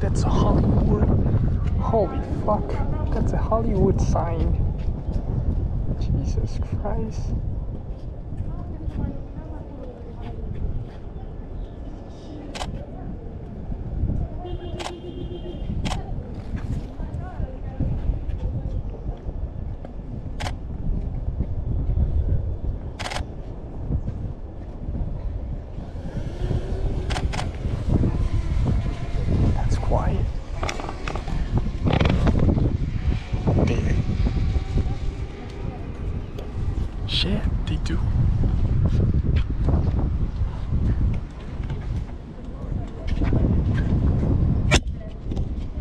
that's a Hollywood. Holy fuck. That's a Hollywood sign. Jesus Christ. shit, they do.